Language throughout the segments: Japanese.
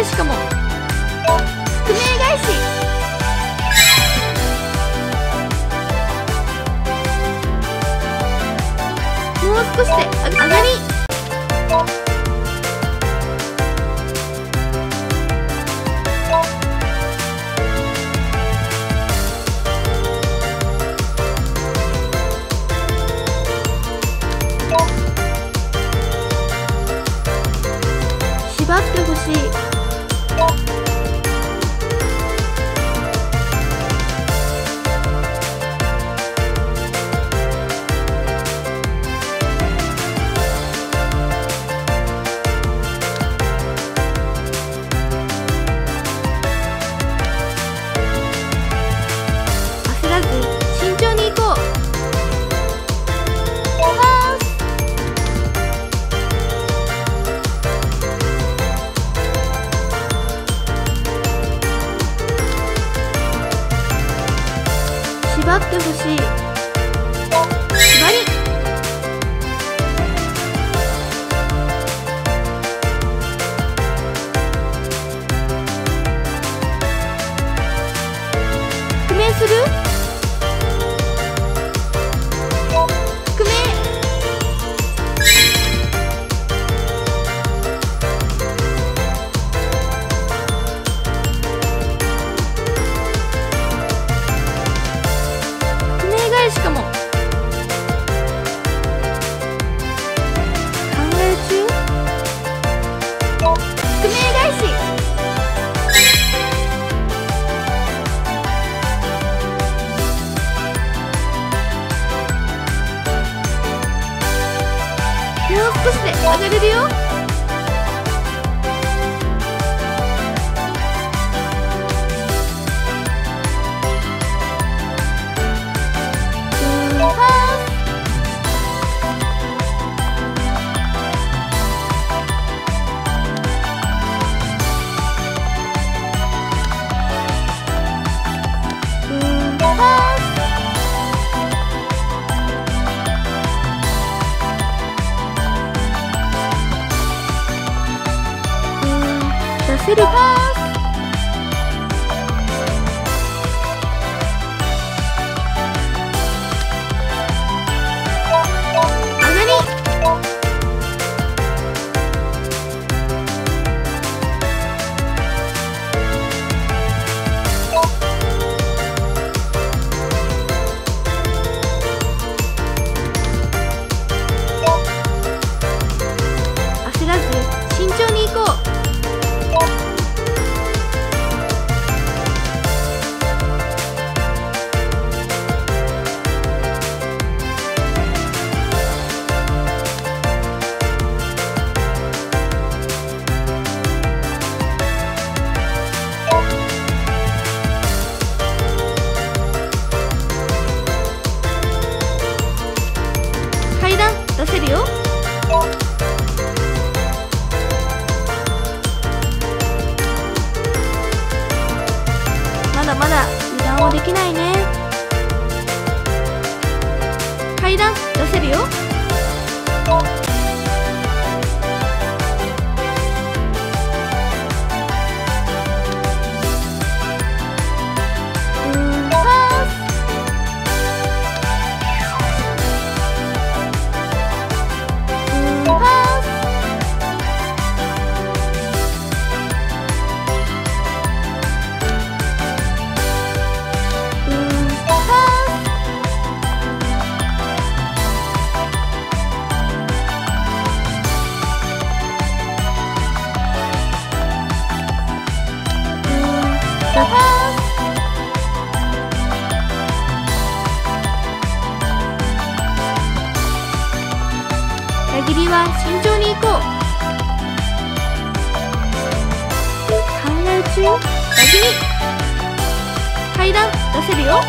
いしかも。宿命返し。もう少しで上がり。縛ってほしい。育ってほしい。you? City Park. 해요? the「裏切りは慎重に行こう」「考え中。裏切り」「階段出せるよ」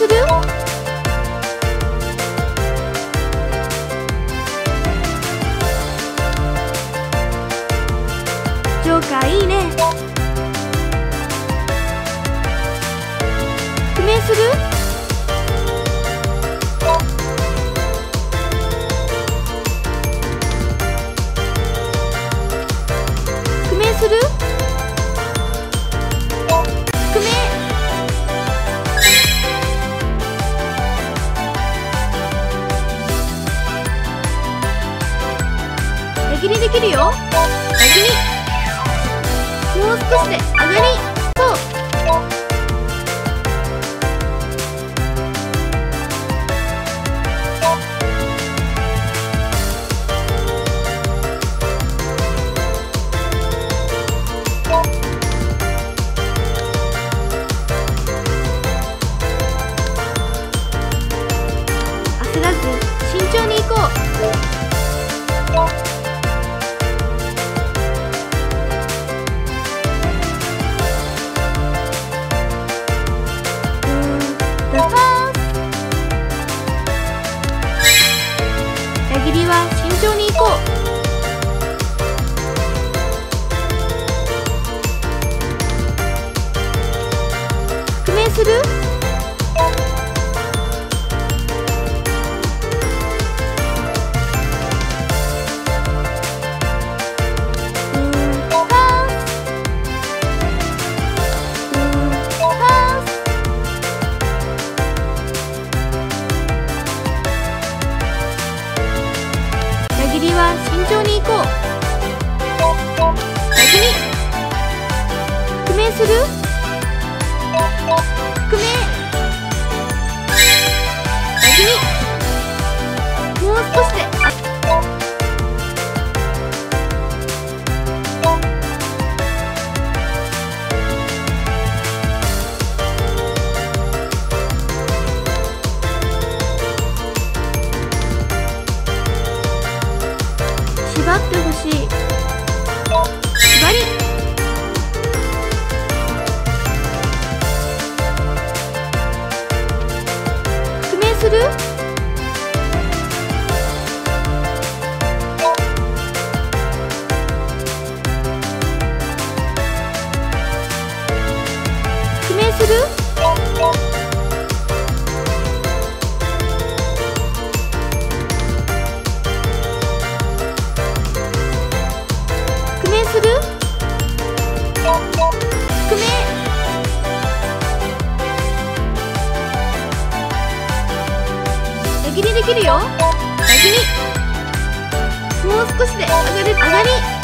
復命切りできるよ。矢切りもう少しで上がり。そう。慎重に行こう。矢切り復命する？復命矢切りもう少しで。復命する少しで上がる上がり。